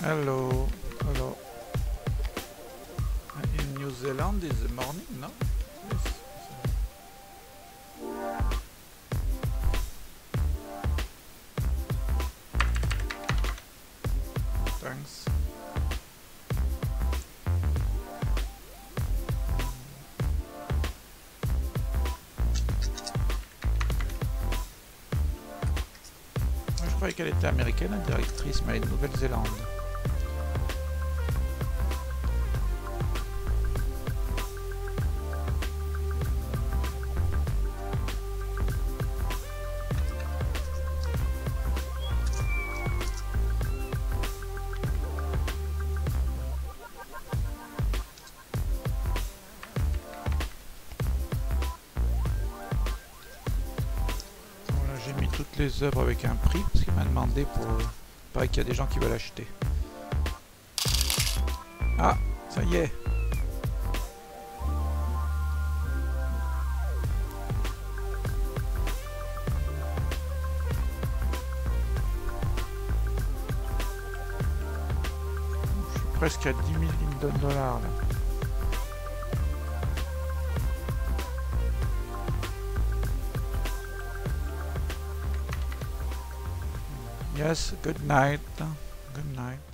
Hello, hello. In New Zealand is the morning, no? Yes. Thanks. Je croyais qu'elle était américaine, la directrice, mais elle est de Nouvelle-Zélande. Toutes les œuvres avec un prix parce qu'il m'a demandé pour. Pareil qu'il y a des gens qui veulent acheter. Ah, ça y est. Je suis presque à 10 000 dollars là. Yes, good night. Good night.